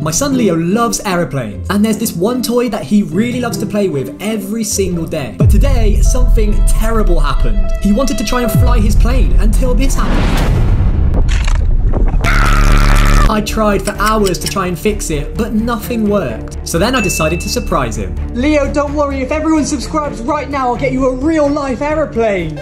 My son Leo loves aeroplanes, and there's this one toy that he really loves to play with every single day. But today, something terrible happened. He wanted to try and fly his plane until this happened. I tried for hours to try and fix it, but nothing worked. So then I decided to surprise him. Leo, don't worry. If everyone subscribes right now, I'll get you a real life aeroplane.